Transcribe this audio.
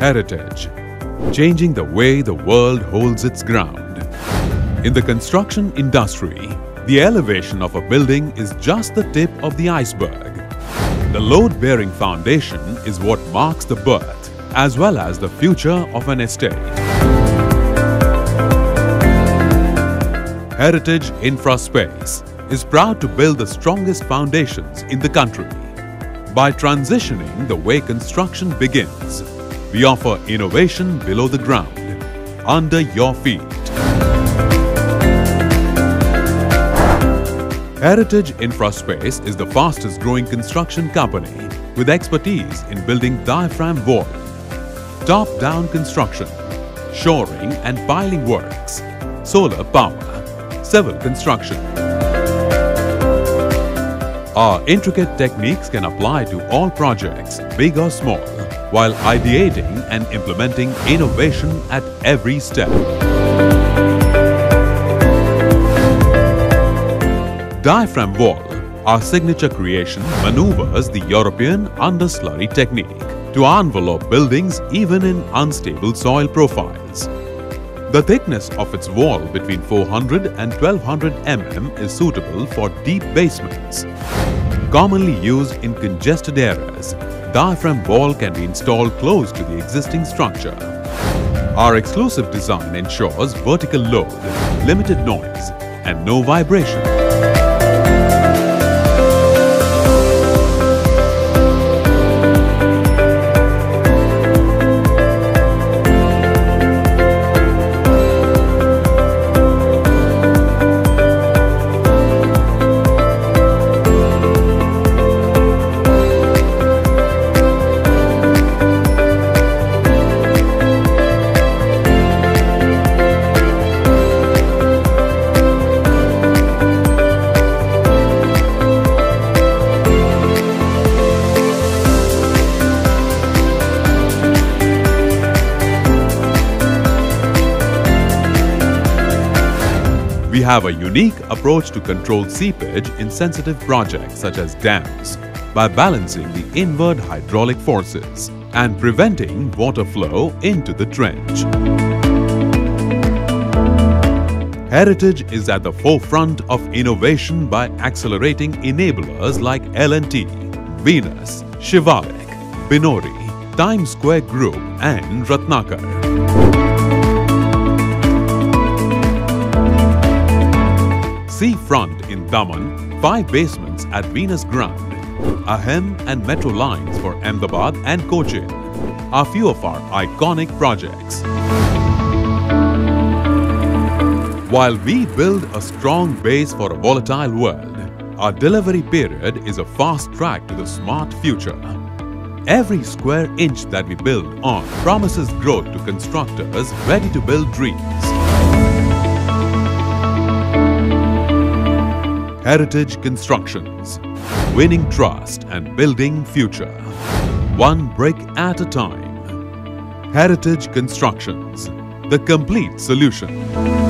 Heritage, changing the way the world holds its ground. In the construction industry, the elevation of a building is just the tip of the iceberg. The load-bearing foundation is what marks the birth as well as the future of an estate. Heritage Infraspace is proud to build the strongest foundations in the country. By transitioning the way construction begins, we offer innovation below the ground, under your feet. Heritage Infraspace is the fastest growing construction company with expertise in building diaphragm wall, top-down construction, shoring and piling works, solar power, civil construction. Our intricate techniques can apply to all projects, big or small, while ideating and implementing innovation at every step. Diaphragm wall, our signature creation, maneuvers the European underslurry technique to envelope buildings even in unstable soil profiles. The thickness of its wall between 400 and 1200 mm is suitable for deep basements. Commonly used in congested areas, diaphragm wall can be installed close to the existing structure. Our exclusive design ensures vertical load, limited noise and no vibration. We have a unique approach to control seepage in sensitive projects such as dams by balancing the inward hydraulic forces and preventing water flow into the trench. Heritage is at the forefront of innovation by accelerating enablers like L&T, Venus, Shivalik, Binori, Times Square Group and Ratnakar. Seafront in Daman, five basements at Venus Grand, Ahem and metro lines for Ahmedabad and Cochin are few of our iconic projects. While we build a strong base for a volatile world, our delivery period is a fast track to the smart future. Every square inch that we build on promises growth to constructors ready to build dreams. Heritage Constructions, winning trust and building future, one brick at a time. Heritage Constructions, the complete solution.